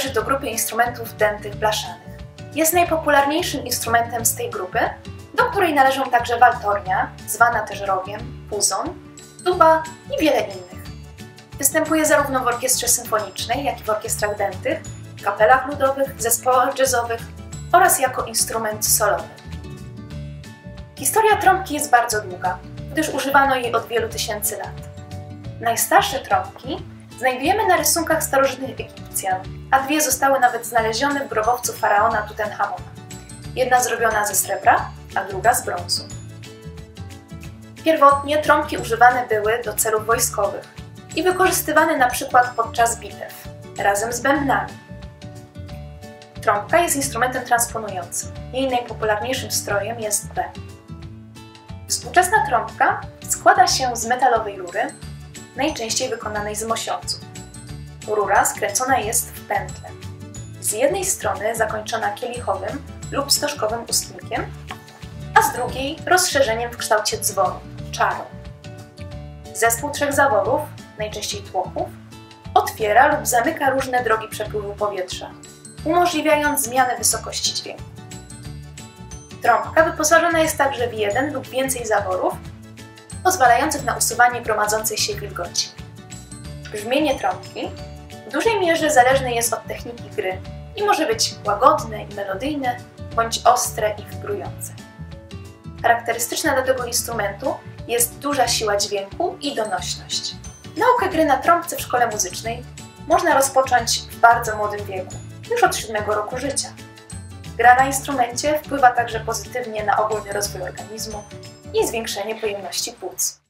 Należy do grupy instrumentów dętych blaszanych. Jest najpopularniejszym instrumentem z tej grupy, do której należą także waltornia, zwana też rogiem, puzon, duba i wiele innych. Występuje zarówno w orkiestrze symfonicznej, jak i w orkiestrach dętych, kapelach ludowych, zespołach jazzowych oraz jako instrument solowy. Historia trąbki jest bardzo długa, gdyż używano jej od wielu tysięcy lat. Najstarsze trąbki znajdujemy na rysunkach starożytnych Egipcjan, a dwie zostały nawet znalezione w grobowcu faraona Tutenchamona. Jedna zrobiona ze srebra, a druga z brązu. Pierwotnie trąbki używane były do celów wojskowych i wykorzystywane na przykład podczas bitew, razem z bębnami. Trąbka jest instrumentem transponującym. Jej najpopularniejszym strojem jest B. Współczesna trąbka składa się z metalowej rury, najczęściej wykonanej z mosiądzu. Rura skręcona jest w pętlę. Z jednej strony zakończona kielichowym lub stożkowym ustnikiem, a z drugiej rozszerzeniem w kształcie dzwonu, czarą. Zespół trzech zaworów, najczęściej tłoków, otwiera lub zamyka różne drogi przepływu powietrza, umożliwiając zmianę wysokości dźwięku. Trąbka wyposażona jest także w jeden lub więcej zaworów, pozwalających na usuwanie gromadzącej się wilgoci. Brzmienie trąbki w dużej mierze zależne jest od techniki gry i może być łagodne i melodyjne, bądź ostre i wibrujące. Charakterystyczna dla tego instrumentu jest duża siła dźwięku i donośność. Naukę gry na trąbce w szkole muzycznej można rozpocząć w bardzo młodym wieku, już od 7 roku życia. Gra na instrumencie wpływa także pozytywnie na ogólny rozwój organizmu i zwiększenie pojemności płuc.